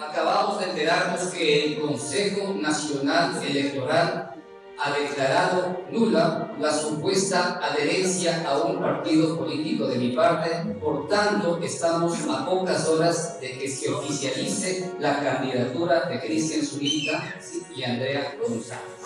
acabamos de enterarnos que el Consejo Nacional Electoral ha declarado nula la supuesta adherencia a un partido político de mi parte. Por tanto, estamos a pocas horas de que se oficialice la candidatura de Cristian Zurita y Andrea González.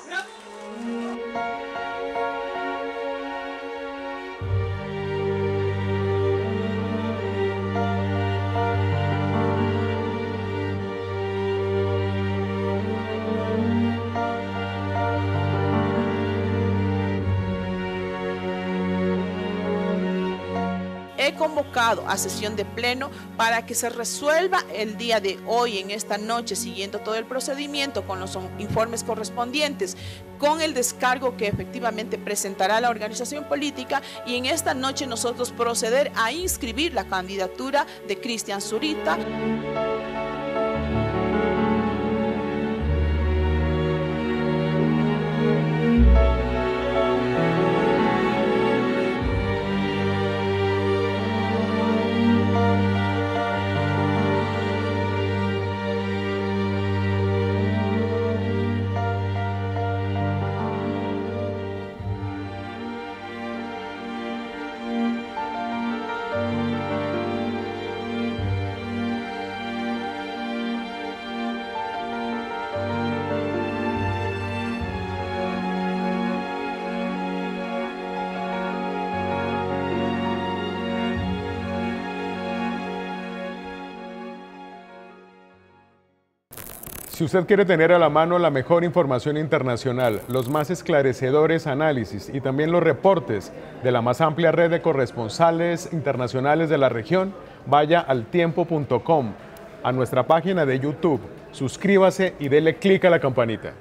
He convocado a sesión de pleno para que se resuelva el día de hoy, en esta noche, siguiendo todo el procedimiento con los informes correspondientes, con el descargo que efectivamente presentará la organización política y en esta noche nosotros proceder a inscribir la candidatura de Cristian Zurita. Si usted quiere tener a la mano la mejor información internacional, los más esclarecedores análisis y también los reportes de la más amplia red de corresponsales internacionales de la región, vaya al tiempo.com, a nuestra página de YouTube, suscríbase y dele clic a la campanita.